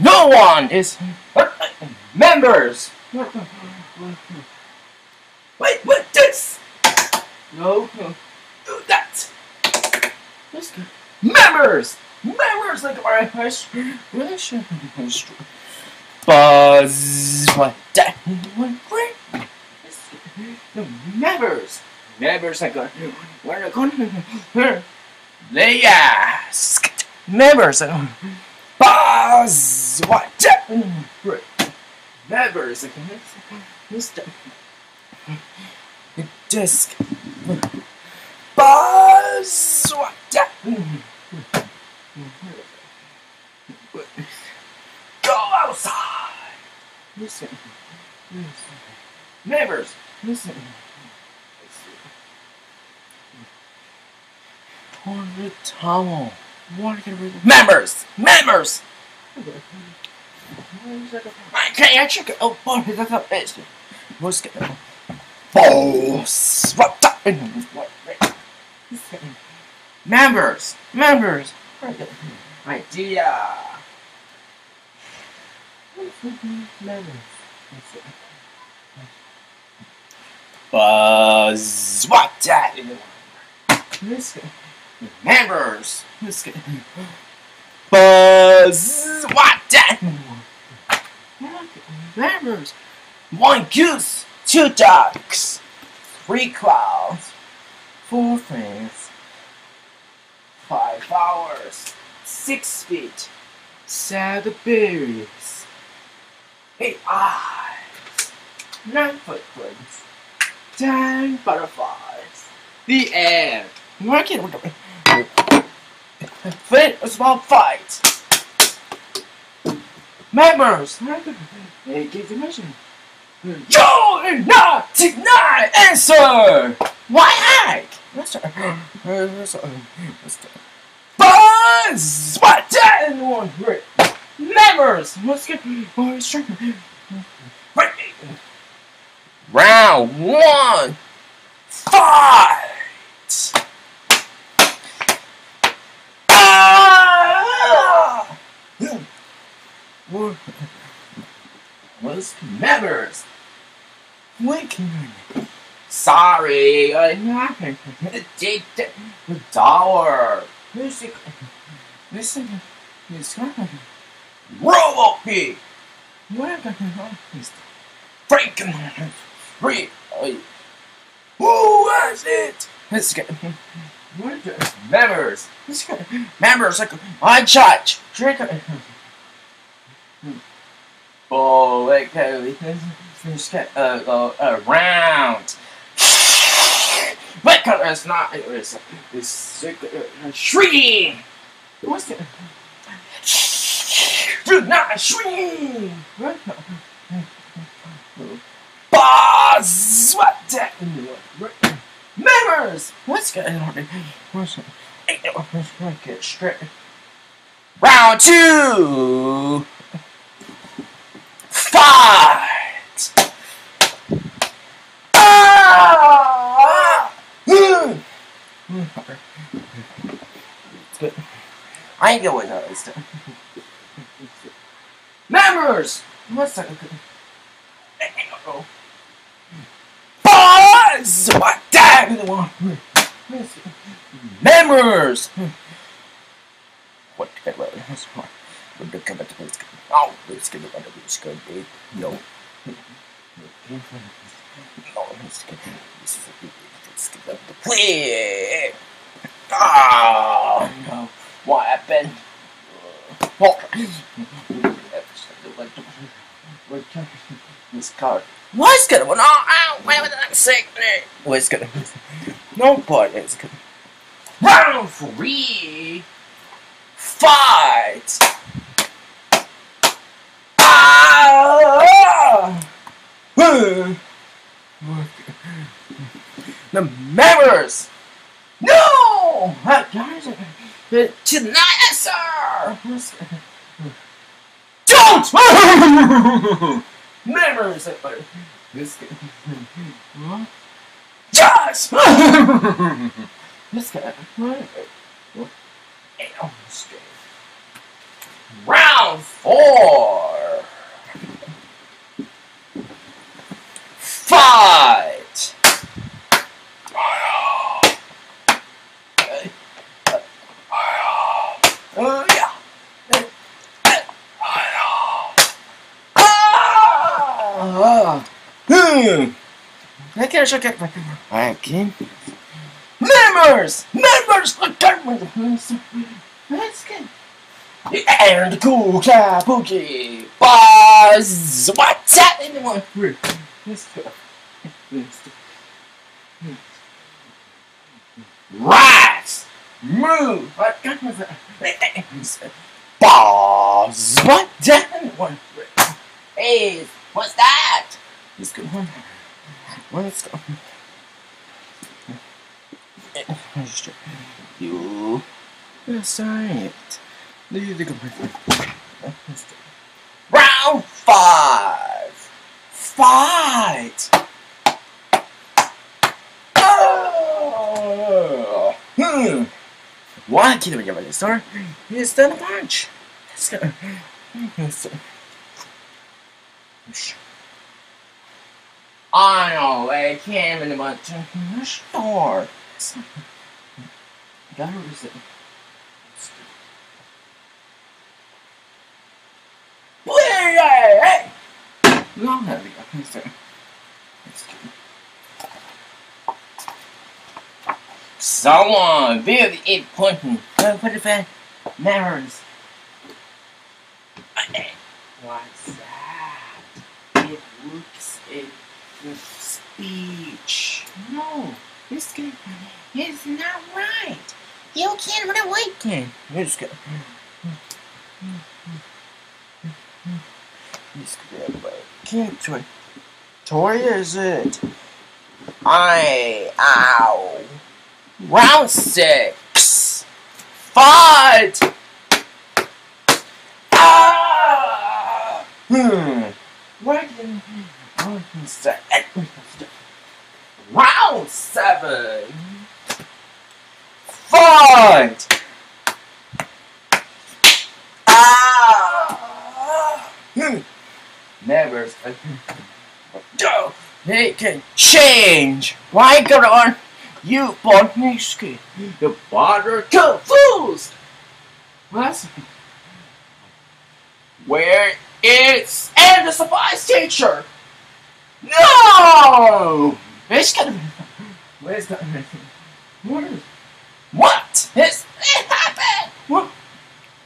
Number one is members. Wait, wait, this. No. Do that. Members. Members like our relationship. Buzz. What that? One great. The members. Members like our. Where are going? Leia. Members. Buzz. What that? Members like Mr. Disc. Buzz. What that? Go outside. Listen. Listen. Neighbors. Listen. Toilet towel. We Members. Members. Okay, I check it. Oh, boy, that's a bitch. What's going on? Boss. What the? Members. Members. Idea. Buzz. What that? Members. Buzz. What that? Members. One goose. Two ducks. Three clouds. Four friends. Five hours. Six feet. Seven berries. Eight eyes. Nine footprints. Ten butterflies. The end. We go? Fit a small fight. Members. Hey, give the mission. You're not deny answer. Why hack? Buzz! What ten one great members? Let's get strength. Round one. Fight! What's members? Wait, sorry, I happened. Did the tower. Music. Listen, listen. Robo Pig. What freaking free? Who was it? Let's get what the members. Members like my judge. Drink it. Like uh, let's get uh, uh, around. What color is not? It's it's uh, shrieking. What's it? Do not shriek. Buzz. What that? Members. What's going on? What's it? Let's get straight. Round two. Fight. Ah! I ain't going to this. Members! What's that? Oh. Buzz! What the one? Members! What hell is what? What the Oh, let's get it under this good day. No. No, let's get let's get up the play. Ah, no. What happened? What? This card. What's gonna go on? Oh, where was that sickness? What's gonna No part is good. Round three. Fight! The members! No! Guys, uh, uh, tonight, uh, sir! Don't! members! This guy. Yes! this guy. Round four. Fight. Oh yeah. Ah. Hmm. I can't check it. I can. Members! Members! Look at me! Let's get. And cool cat pookie! Buzz! What's that? Anyone? Let's go. Go. Move! What was that? Buzz! What? One. Hey, what's that? Let's go. Let's go. You. That's right. Round five. Fight. Oh. Hmm. One kid of the star. He's done a punch. Let's go. I know, I can't it. Hey! There we go. Let's do it. Let's do. Someone very important. I mirrors? What's that? It looks it the speech. No, this guy is not right. You can't run away. Let's go. Let's get away. Can't Toy. Toy is it? I ow. Round six. Fight. Ah. Hmm. Where can I say? Round seven. Fight. Ah. Hmm. Never. Go. They can change. Why go on? You Borniski. The water confused. What? Where is and the supplies teacher? No! It's gonna be. Where's the. What? Is? It happened! What?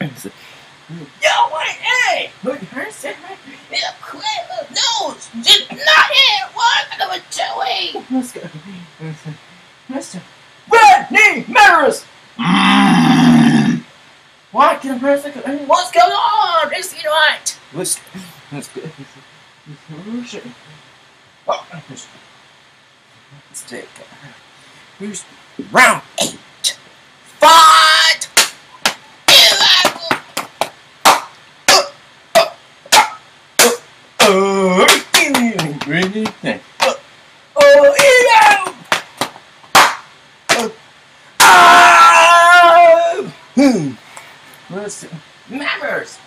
Yo, wait, hey! Look, her said, no, just not it! What I doing? Let's go. Go. Red knee mirrors! What can I What's going on? It's you right. Let's go. Let's go. Oh. Oh, let's, take. Who's round eight? Fight! Oh, oh, yeah! Ah! Hmm. Let's members.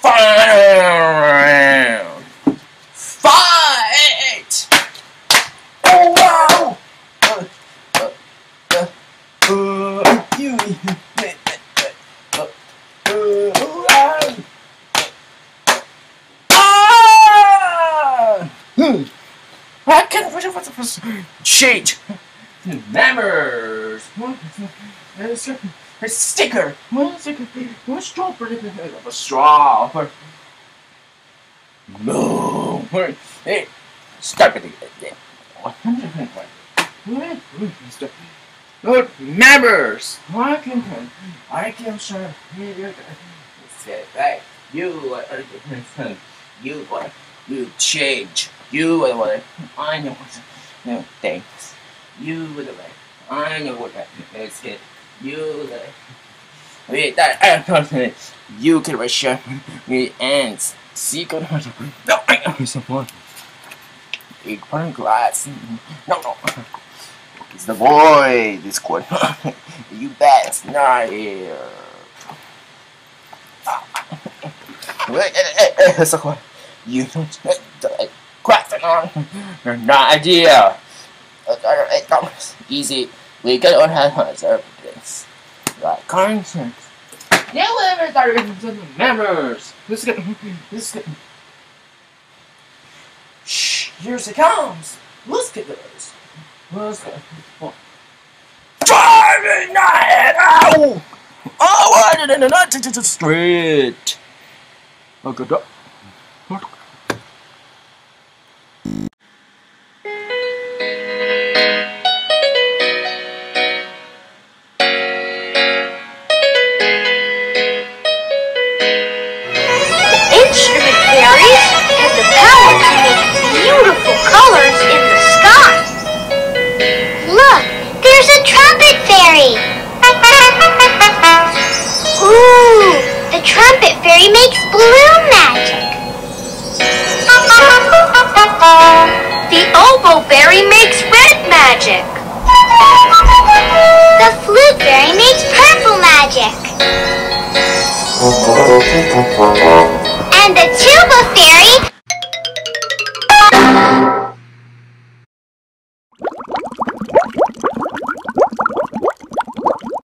Final round. Fight! Oh wow! Uh, uh, uh, uh, you. Uh, uh, uh, Ah! Hmm. I can't what what was change. What? There's a, sticker. What sticker? What straw for a straw for No. Hey, stop it. Good members. I can I can show you. You are you what you change. You are one. I know what. No thanks. You the way. I know what that is. Good. You the. Wait, that don't You can rush me ends. Secret. No, I know someone. Big burn glass. No, no. It's the boy. This one. you bet. Not here. Ah. Eh, eh, eh, so what? You like crafting on your idea. Easy. We can all have things like conscience. Yeah, whatever. That members. This is good. This is good. Shh. Here she comes. Let's get this. Let's get. Driving night out. Oh, I didn't know to the street. Oh, good. instrument beautiful colors in the sky. Look, there's a trumpet fairy. Ooh, the trumpet fairy makes balloon magic. The oboe fairy makes red magic. The flute fairy makes purple magic. And the tuba